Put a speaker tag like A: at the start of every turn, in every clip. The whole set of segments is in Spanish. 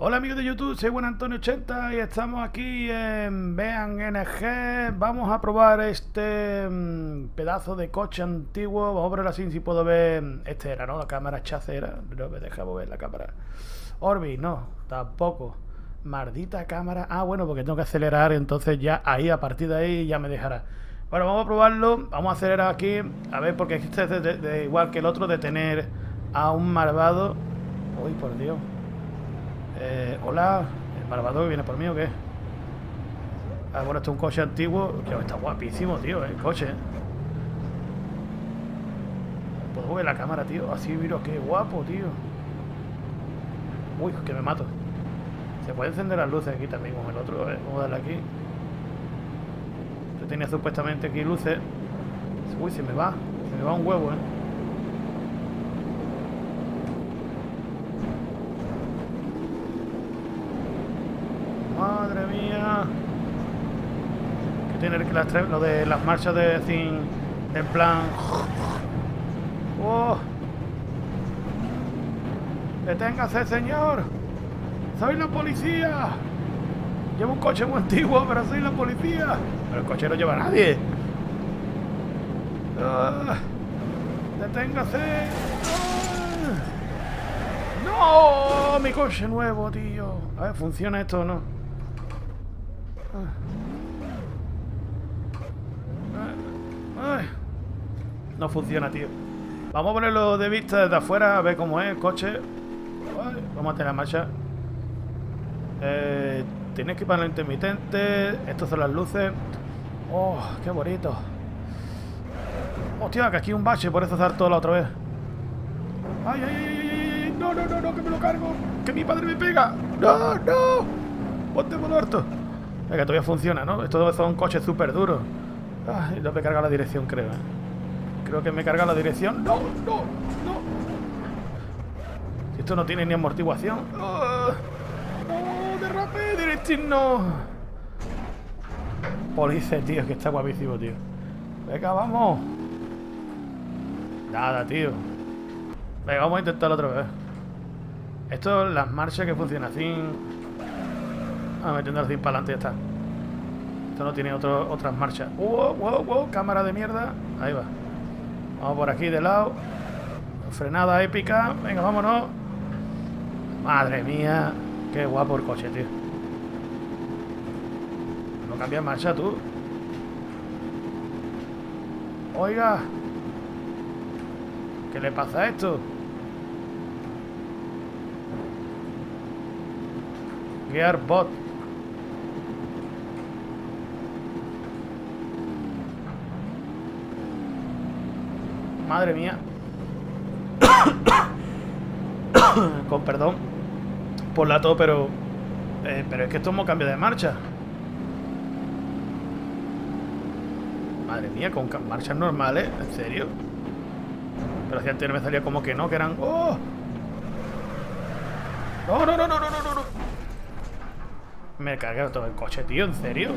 A: Hola amigos de YouTube, soy Juan Antonio 80 y estamos aquí en Vean NG. Vamos a probar este mm, pedazo de coche antiguo. Vamos a verlo así si puedo ver. Este era, ¿no? La cámara chacera. No me deja ver la cámara. Orbi, no, tampoco. Maldita cámara. Ah, bueno, porque tengo que acelerar, entonces ya ahí, a partir de ahí, ya me dejará. Bueno, vamos a probarlo. Vamos a acelerar aquí. A ver, porque este es de, igual que el otro, de tener a un malvado. Uy, por Dios. Eh, hola, ¿el malvado que viene por mí o qué? Ah, bueno, este es un coche antiguo. está guapísimo, tío, el coche. Puedo ver la cámara, tío. Así, miro, qué guapo, tío. Uy, que me mato. Se puede encender las luces aquí también, como el otro. ¿eh? Vamos a darle aquí. Yo tenía supuestamente aquí luces. Uy, se me va. Se me va un huevo, eh. Madre mía. Que tiene que las lo de las marchas de sin en plan. Oh. Deténgase, señor. Soy la policía. Llevo un coche muy antiguo, pero soy la policía. Pero el coche no lleva a nadie. Ah. Deténgase. Ah. No, mi coche nuevo, tío. A ver, ¿funciona esto o no? No funciona, tío. Vamos a ponerlo de vista desde afuera, a ver cómo es el coche. vamos a tener marcha. Eh, Tienes que poner intermitente. Estos son las luces. Oh, qué bonito. Hostia, que aquí hay un bache, por eso todo la otra vez. Ay, ay, ay, ay, no, no, no, no, que me lo cargo. Que mi padre me pega. No, no. Ponte. Es que todavía funciona, ¿no? Estos son coches súper duros. Ay, no me carga la dirección, creo. ¿eh? Creo que me carga la dirección. ¡No, no, no! Esto no tiene ni amortiguación. ¡Oh! ¡No! ¡Derrape! ¡Directino! Police, tío, que está guapísimo, tío. Venga, vamos. Nada, tío. Venga, vamos a intentarlo otra vez. Esto, las marchas que funcionan así Ah, metiendo así para adelante, ya está. Esto no tiene otras marchas. ¡Wow, wow, wow! Cámara de mierda. Ahí va. Vamos por aquí de lado. Frenada épica. Venga, vámonos. Madre mía. Qué guapo el coche, tío. No cambias marcha tú. Oiga. ¿Qué le pasa a esto? Gearbot. Madre mía. Con perdón por la tos, pero... Eh, pero es que esto es cambio de marcha. Madre mía, con marchas normales, ¿en serio? Pero si antes me salía como que no, que eran... ¡Oh! No, no, no, no, no, no, no. Me cargué todo el coche, tío, ¿en serio?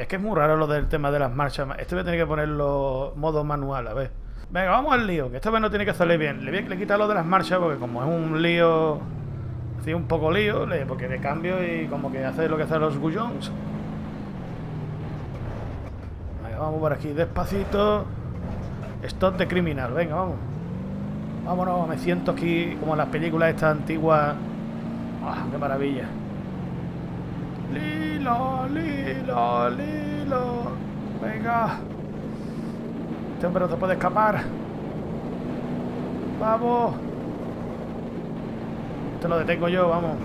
A: Es que es muy raro lo del tema de las marchas. Este voy a tener que ponerlo modo manual, a ver. Venga, vamos al lío, que esta vez no tiene que salir bien. Le voy a quitar lo de las marchas porque como es un lío... Así un poco lío, porque de cambio y como que hace lo que hacen los gullons. Venga, vamos por aquí despacito. Stop de criminal, venga, vamos. Vámonos, me siento aquí como en las películas estas antiguas. ¡Ah, qué maravilla! Lilo, Lilo, Lilo. Venga. Este hombre no se puede escapar. Vamos. Esto lo detengo yo, vamos.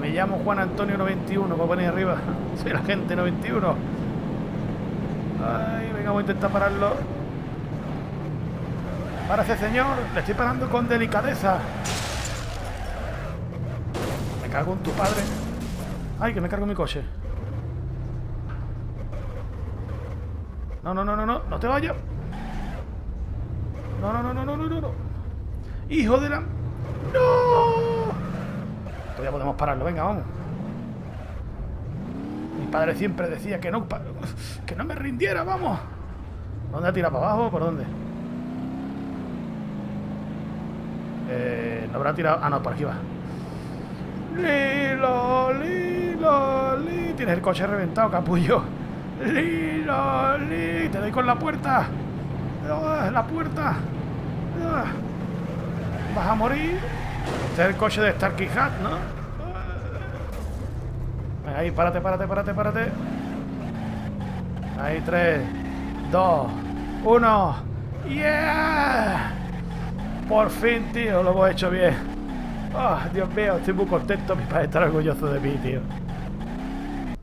A: Me llamo Juan Antonio 91, voy a poner arriba. Soy la gente 91. Ay, venga, voy a intentar pararlo. ese señor. Le estoy parando con delicadeza. Me cago en tu padre. Ay, que me cargo mi coche. No, no, no, no, no, no te vayas. No, no, no, no, no, no, no. Hijo de la... ¡No! Todavía podemos pararlo, venga, vamos. Mi padre siempre decía que no, que no me rindiera, vamos. ¿Dónde ha tirado para abajo? ¿Por dónde? Eh, ¿No habrá tirado? Ah, no, por aquí va. Lilo, Lilo, Lilo. Tienes el coche reventado, capullo. Lilo. Te doy con la puerta. Ah, la puerta. Ah. Vas a morir. Este es el coche de Starkey Hat, ¿no? Ah. Ahí, párate, párate, párate, párate. Ahí, tres, dos, uno. ¡Yeah! Por fin, tío, lo hemos hecho bien. Dios mío, estoy muy contento. Padre está orgulloso de mí, tío.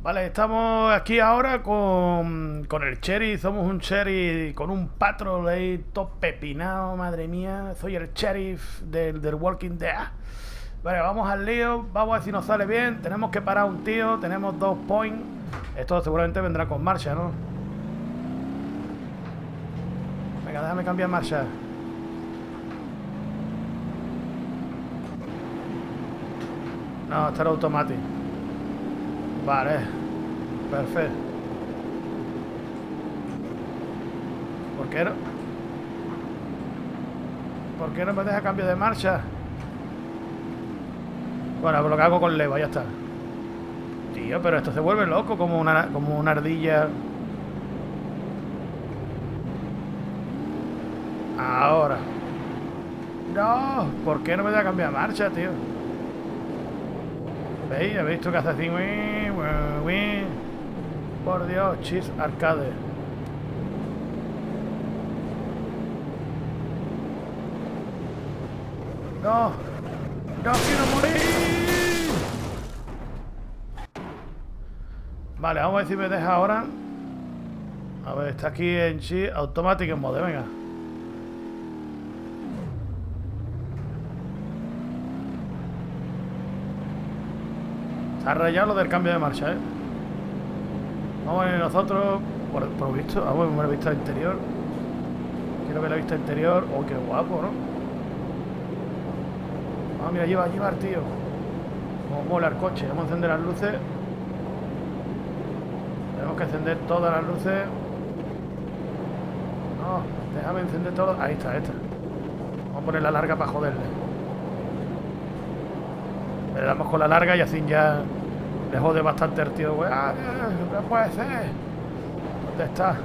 A: Vale, estamos aquí ahora con, con el Cherry. Somos un Cherry con un patrol ahí todo pepinado, madre mía. Soy el sheriff del, del Walking Dead. Vale, vamos al lío. Vamos a ver si nos sale bien. Tenemos que parar un tío. Tenemos dos points. Esto seguramente vendrá con marcha, ¿no? Venga, déjame cambiar marcha. No, era automático. Vale. Perfecto. ¿Por qué no? ¿Por qué no me deja cambio de marcha? Bueno, pues lo que hago con leva, ya está. Tío, pero esto se vuelve loco como una, como una ardilla. Ahora. No, ¿por qué no me deja cambiar de marcha, tío? ¿Veis? ¿Habéis visto que hace así? Por Dios, chis arcade. No, no quiero morir. Vale, vamos a ver si me deja ahora. A ver, está aquí en chis automático en mode, venga. Ha rayado lo del cambio de marcha, ¿eh? Vamos a ver nosotros, por, por visto, vamos a ver la vista interior. Quiero ver la vista interior. Oh, qué guapo, ¿no? Ah, mira, lleva, lleva tío. Como mola el coche. Vamos a encender las luces. Tenemos que encender todas las luces. No, déjame encender todo. Ahí está, esta. Vamos a poner la larga para joderle. Le damos con la larga y así ya le jode bastante el tío. ¡Ah, no puede ser! ¿Dónde está?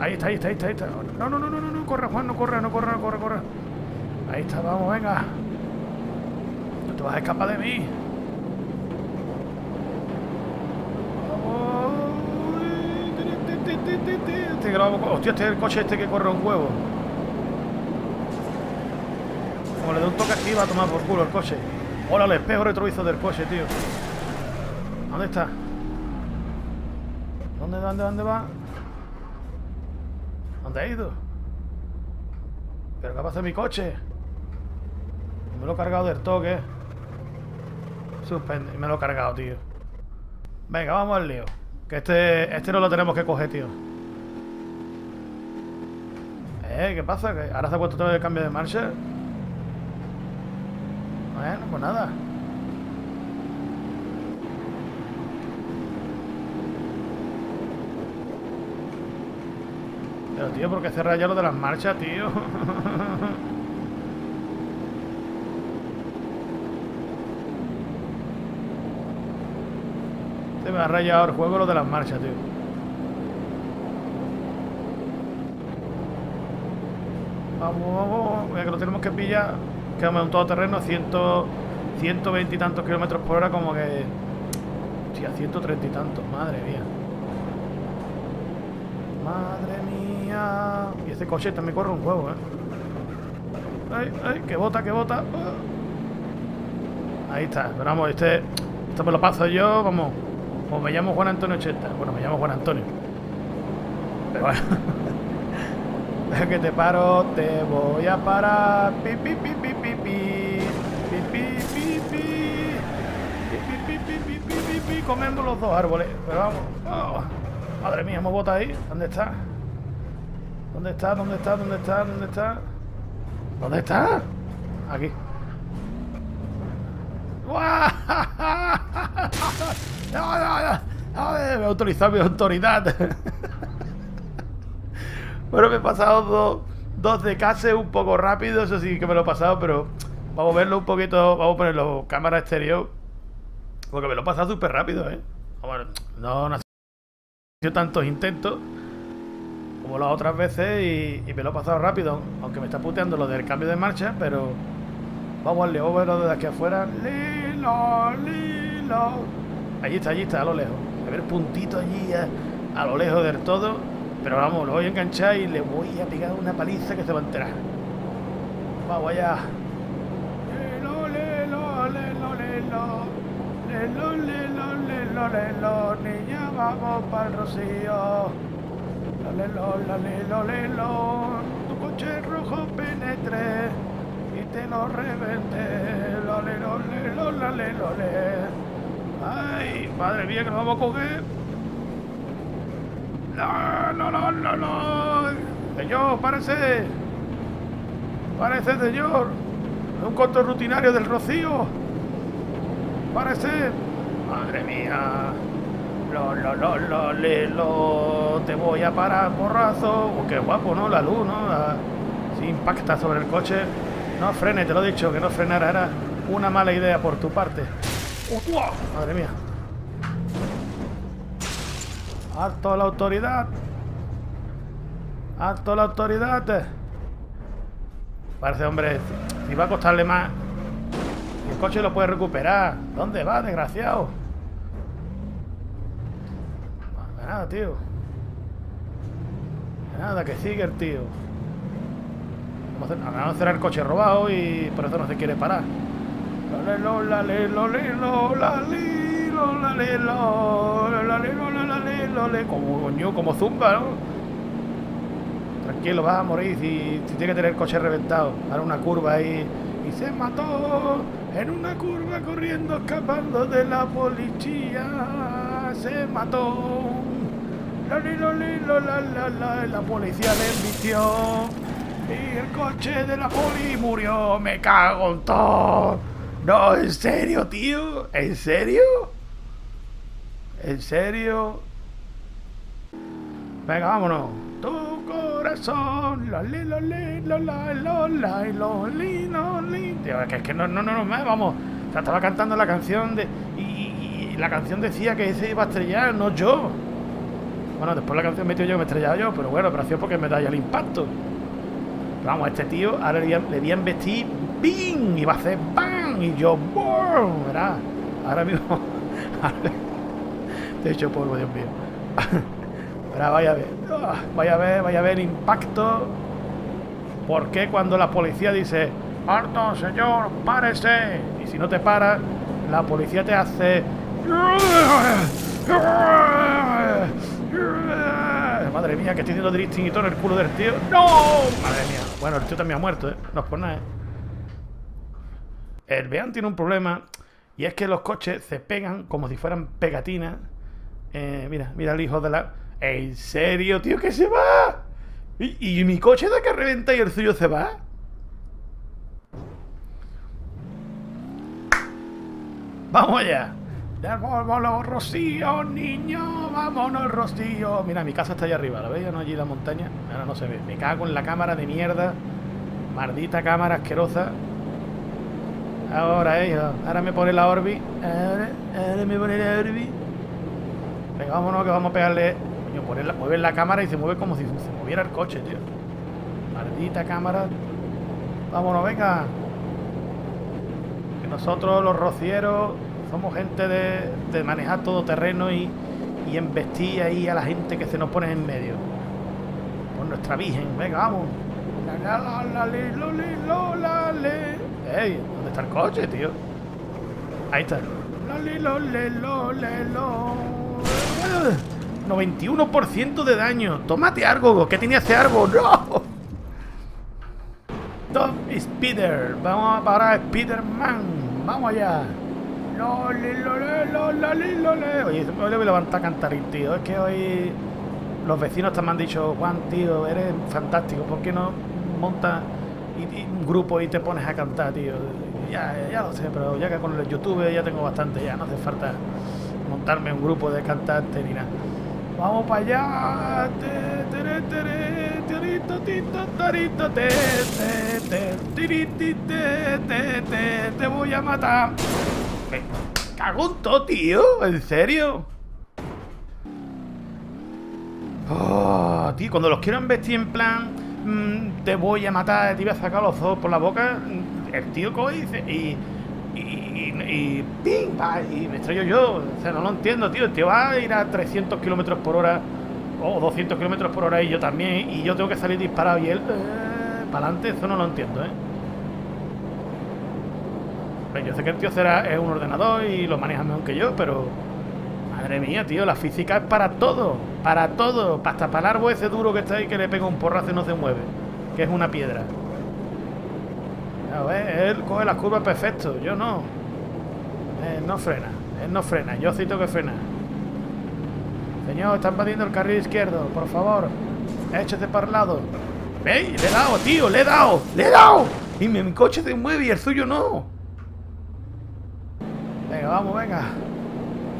A: Ahí está, ahí está, ahí está, ahí está. No, no, no, no, no, no, corre, Juan, no corre, no corre, no corre, corre. Ahí está, vamos, venga. No te vas a escapar de mí. Este Hostia, este es el coche este que corre un huevo. Como le doy un toque aquí va a tomar por culo el coche. Hola, el espejo retrovisor del coche, tío. ¿Dónde está? ¿Dónde, dónde, dónde va? ¿Dónde ha ido? ¿Pero qué pasa en mi coche? Me lo he cargado del toque. Suspende. Me lo he cargado, tío. Venga, vamos al lío. Que este, este no lo tenemos que coger, tío. Eh, ¿qué pasa? ¿Que ahora se ha puesto todo el cambio de marcha? Bueno, pues nada. Pero tío, ¿por qué cerrar ya lo de las marchas, tío? Se me ha rayado el juego lo de las marchas, tío. Vamos, vamos, ya que lo tenemos que pillar es un todoterreno a 120 y tantos kilómetros por hora, como que. Hostia, 130 y tantos, madre mía. Madre mía. Y este coche también corre un juego, eh. Ay, ay, que bota, que bota. Ahí está, pero vamos, este. Esto me lo paso yo, vamos. Como me llamo Juan Antonio 80. Bueno, me llamo Juan Antonio. Pero bueno. que te paro, te voy a parar. Pi, pi, pi. Comemos los dos árboles. Pero vamos. Oh. Madre mía, hemos botado ahí. ¿Dónde está? ¿Dónde está? ¿Dónde está? ¿Dónde está? ¿Dónde está? ¿Dónde está? Aquí. No, no, no. Me he autorizado mi autoridad. Bueno, me he pasado dos de case un poco rápido, eso sí que me lo he pasado, pero vamos a verlo un poquito, vamos a ponerlo cámara exterior, porque me lo he pasado súper rápido, ¿eh? Bueno, no, no ha sido tantos intentos como las otras veces y, me lo he pasado rápido, aunque me está puteando lo del cambio de marcha, pero vamos al leo, verlo desde aquí afuera. Lilo, lilo. Allí está, allí está, a lo lejos. A ver puntito allí a, a lo lejos del todo. Pero vamos, lo voy a enganchar y le voy a pegar una paliza que se va a enterar. Vamos allá. Lelo, lelo, lelo, lelo. Lelo, lelo, lelo, lelo. Niña, vamos para el rocío. Lelo, lelo. Tu coche rojo penetre y te lo revente. Lo, lelo, lelo, lelo, lelo. Ay, madre mía, que nos vamos a coger. No, no, no, no. Señor, párese. Párese, señor. Es un control rutinario del rocío. Párese. Madre mía. Lo, lo, lo, lo, le, lo. Te voy a parar, porrazo. Oh, qué guapo, ¿no? La luz, ¿no? La... Si impacta sobre el coche. No frene, te lo he dicho, que no frenara. Era una mala idea por tu parte. Madre mía. ¡Alto la autoridad! ¡Alto la autoridad! Parece, hombre, si va a costarle más. El coche lo puede recuperar. ¿Dónde va, desgraciado? nada, tío. nada, que sigue el tío. Vamos a cerrar el coche robado y por eso no se quiere parar. Como coño, como zumba, ¿no? Tranquilo, vas a morir si, si tiene que tener el coche reventado. Ahora una curva ahí. Se mató en una curva corriendo, escapando de la policía. Se mató. La, la, la, la policía le embistió. Y el coche de la poli murió. Me cago en todo. No, en serio, tío. ¿En serio? ¿En serio? Venga, vámonos. Corazón. La li, la li, la la, la, la, lo, li, no, li. Tío, es que, es que no, no, no, no, vamos. O sea, estaba cantando la canción de. Y, la canción decía que ese iba a estrellar, no yo. Bueno, después la canción metió yo que me estrellaba yo, pero bueno, gracias porque me da ya el impacto. vamos, este tío ahora le, le voy a investir ¡Bing! Y va a hacer ¡Bang! Y yo ¡Boom! Verá, ahora mismo. Te he hecho polvo, Dios mío. Ahora vaya a ver. Ah, vaya a ver, vaya a ver el impacto. ¿Por qué cuando la policía dice ¡Harto, señor! ¡Párese! Y si no te para, la policía te hace. Madre mía, que estoy haciendo drifting y todo en el culo del tío. ¡No! Madre mía. Bueno, el tío también ha muerto, ¿eh? No por nada, ¿eh? El Bean tiene un problema y es que los coches se pegan como si fueran pegatinas. Eh, mira, mira el hijo de la... ¿En serio, tío, que se va? ¿Y, mi coche da que reventa y el suyo se va? ¡Vamos allá! ¡Vámonos, Rocío, niño! ¡Vámonos, Rocío! Mira, mi casa está allá arriba, ¿la veis? ¿No? Allí la montaña. Ahora no se ve. Me cago en la cámara de mierda. Maldita cámara asquerosa. Ahora, hijo. Ahora me pone la Orbi. Ahora, me pone la Orbi. Venga, vámonos que vamos a pegarle. Coño, la, la cámara y se mueve como si se moviera el coche, tío. Maldita cámara. Vámonos, venga. Que nosotros, los rocieros, somos gente de, manejar todo terreno y, y embestir ahí a la gente que se nos pone en medio. Por nuestra virgen. Venga, vamos. La, la, la, la, la, la, Ey, ¿dónde está el coche, tío? Ahí está. 91% de daño. Tómate algo. ¿Qué tenía ese árbol? ¡No! Top Speeder. Vamos a parar a Spiderman. Vamos allá. Oye, hoy me voy a levantar a cantar, tío. Es que hoy los vecinos te me han dicho, Juan, tío, eres fantástico. ¿Por qué no montas un grupo y te pones a cantar, tío. Ya, ya lo sé, pero ya que con el YouTube ya tengo bastante, ya no hace falta montarme un grupo de cantantes ni nada. Vamos para allá. Te, voy a matar. Me cago en todo, tío. ¿En serio? Oh, tío, cuando los quiero investir en plan mm, te voy a matar, te voy a sacar los ojos por la boca, el tío coge y y, y, y, y, me estrello yo. O sea, no lo entiendo, tío. El tío va a ir a 300 kilómetros por hora o 200 kilómetros por hora y yo también, y yo tengo que salir disparado y él, eh, para adelante, eso no lo entiendo, ¿eh? Yo sé que el tío será, es un ordenador y lo maneja mejor que yo, pero Madre mía, tío, la física es para todo. Para todo. Hasta para el árbol ese duro que está ahí que le pega un porrazo y no se mueve. Que es una piedra. A ver, él coge las curvas perfecto. Yo no. No frena. Él no frena. Yo tengo que frenar. Señor, está invadiendo el carril izquierdo. Por favor. Échate para el lado. ¡Ey! Le he dado, tío. Le he dado. Le he dado. Y mi, mi coche se mueve y el suyo no. Venga, vamos, venga.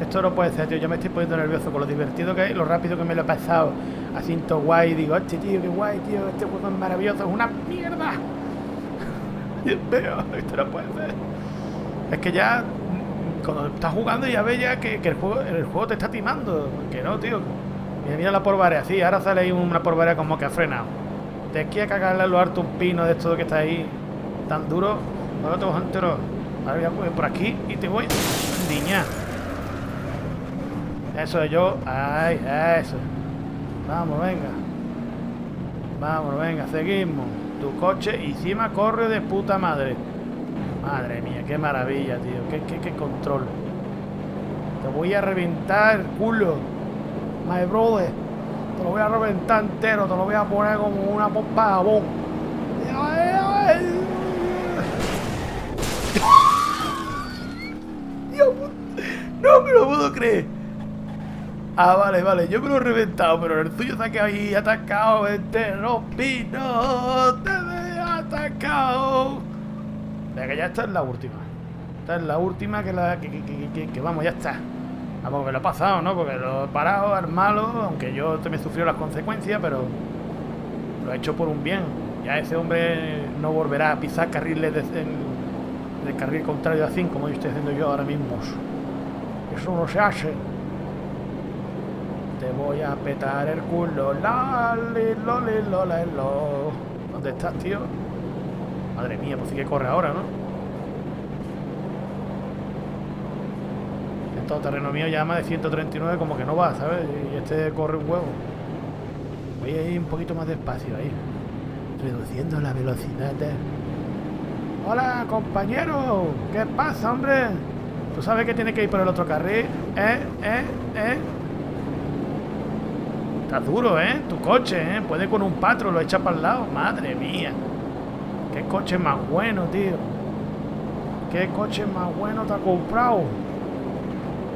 A: Esto no puede ser, tío. Yo me estoy poniendo nervioso con lo divertido que es, lo rápido que me lo he pasado. Asiento guay. Digo, este tío, qué guay, tío. Este juego es maravilloso. Es una mierda. Dios mío, esto no puede ser. Es que ya, cuando estás jugando, ya ves ya que, que el, juego, el juego te está timando. Que no, tío. Mira, mira la porvarea. Sí, ahora sale ahí una porvarea como que ha frenado. Te quiere cagarle a lo harto un pino de esto que está ahí tan duro. Vas entero. Ahora voy por aquí y te voy. Niña. Eso es yo. Ay, eso. Vamos, venga. Vamos, venga, seguimos. Tu coche encima corre de puta madre. Madre mía, qué maravilla, tío. Qué, qué, qué control. Te voy a reventar el culo. My brother. Te lo voy a reventar entero. Te lo voy a poner como una bomba de jabón. No me lo puedo creer. Ah, vale, vale, yo me lo he reventado, pero el tuyo ha quedado ahí atacado entero, pino, te he atacado. Venga, ya esta es la última. Esta es la última que la que, que, que, que vamos, ya está. Vamos, que lo he pasado, ¿no? Porque lo he parado al malo, aunque yo me sufrió las consecuencias, pero lo he hecho por un bien. Ya ese hombre no volverá a pisar carriles de, del carril contrario a 5, como yo estoy haciendo yo ahora mismo. Eso no se hace. Te voy a petar el culo. La, li, lo, li, lo, la, lo. ¿Dónde estás, tío? Madre mía, pues sí que corre ahora, ¿no? El todoterreno mío ya más de 139 como que no va, ¿sabes? Y este corre un huevo. Voy a ir un poquito más despacio ahí. Reduciendo la velocidad. Hola, compañero. ¿Qué pasa, hombre? ¿Tú sabes que tiene que ir por el otro carril? ¿Eh? ¿Eh? ¿Eh? Está duro, ¿eh? Tu coche, ¿eh? Puede con un patro, lo echa para el lado. Madre mía. Qué coche más bueno, tío. Qué coche más bueno te ha comprado.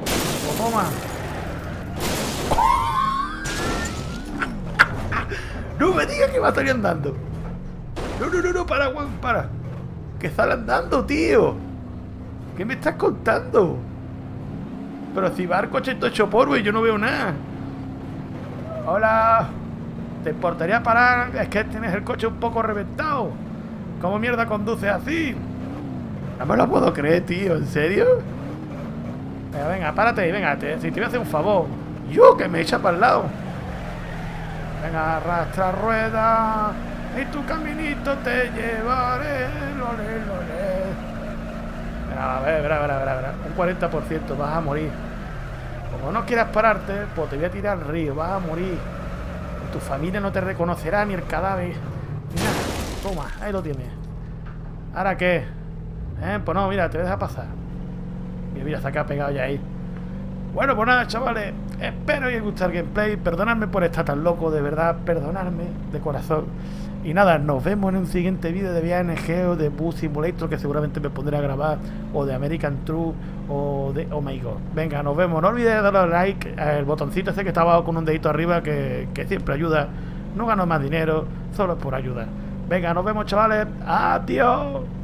A: Pues toma. No me digas que va a salir andando. No, no, no, no, para, Juan, para. Que sale andando, tío. ¿Qué me estás contando? Pero si va el coche todo hecho polvo y yo no veo nada. Hola. ¿Te importaría parar? Es que tienes el coche un poco reventado. ¿Cómo mierda conduce así? No me lo puedo creer, tío. ¿En serio? Venga, venga, párate y venga. Si te voy a hacer un favor. Yo, que me echa para el lado. Venga, arrastra rueda. Y tu caminito te llevaré. Lole, lole. A ver, verá, verá, verá, verá. Un 40% vas a morir. Como no quieras pararte, pues te voy a tirar al río, vas a morir. Tu familia no te reconocerá ni el cadáver. Toma, ahí lo tienes. ¿Ahora qué? ¿Eh? Pues no, mira, te deja pasar. Mira, mira, se ha pegado ya ahí. Bueno, pues nada, chavales. Espero que os guste el gameplay. Perdonadme por estar tan loco, de verdad. Perdonadme de corazón. Y nada, nos vemos en un siguiente vídeo de VNG o de Bus Simulator que seguramente me pondré a grabar. O de American True o de Oh My God. Venga, nos vemos. No olvidéis darle like, el botoncito ese que está abajo con un dedito arriba que, que siempre ayuda. No gano más dinero, solo por ayuda. Venga, nos vemos chavales. Adiós.